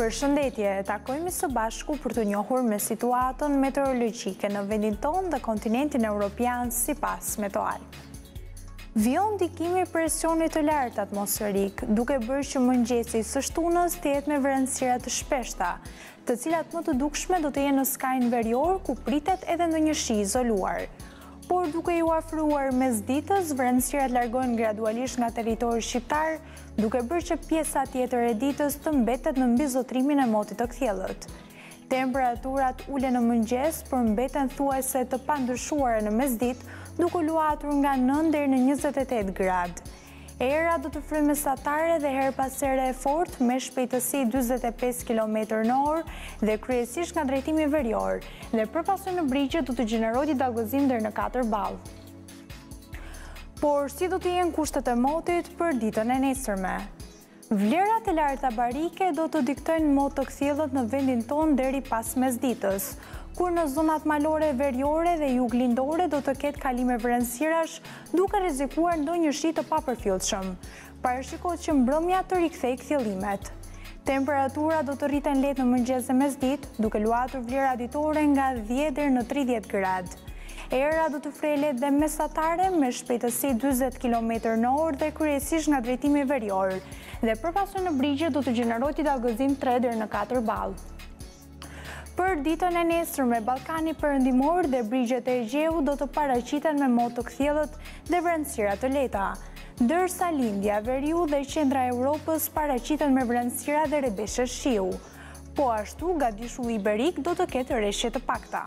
Përshëndetje, takohemi së bashku për t'u njohur me situatën meteorologjike në vendin tonë dhe kontinentin Europian sipas Meteoalb. Vijon ndikimi i presionit të lartë atmosferik, duke bërë që mëngjesi i së shtunës të jetë me vranësira të shpeshta, të cilat më të dukshme do të jenë në skajin verior ku pritet edhe ndonjë shi i izoluar. Por duke iu afruar mesditës, vranësirat largohen gradualisht nga territori shqiptar, duke bërë që pjesa tjetër e ditës të mbetet në mbizotërimin e motit të kthjellët. Temperaturat ulen në mëngjes, por mbeten thuajse të pandryshuara në mesditë, duke u luhatur nga nëntë deri në njëzet e tetë gradë. Era do të fryjë mesatare dhe herë pas here e fortë me shpejtësi 45 km në orë dhe kryesisht nga drejtimi verior dhe për pasojë në brigje do të gjenerohet një dallgëzim deri në 4 ballë. Por, si do të jenë kushtet e motit për ditën e nesërme? Vlerat e larta barike do të diktojnë mot të kthjellët në vendin tonë deri pas mesditës, kur në zonat malore veriore dhe juglindore do të ketë kalime vranësirash duke rrezikuar ndonjë shi të papërfillshëm. Parashikohet që mbrëmja të rikthejë kthjellimet. Temperaturat do të rriten lehtë në mëngjes dhe mesditë, duke luhatur vlerat ditore nga dhjetë deri në tridhjetë gradë. Era do të fryjë e lehtë dhe mesatare me shpejtësi dyzet kilometër në orë dhe kryesisht nga drejtimi verior, dhe për pasojë në brigje do të gjenerohet një dallgëzim tre deri në katër ballë. Për ditën e nesërme, Ballkani Perëndimor dhe brigjet e Egjeut do të paraqiten me mot të kthjellët dhe vranësira të lehta, ndërsa Lindja, veriu dhe qendra e Europës paraqiten me vranësira dhe rrebeshe shiu. Po ashtu, Gadishulli Iberik do të ketë reshje të pakta.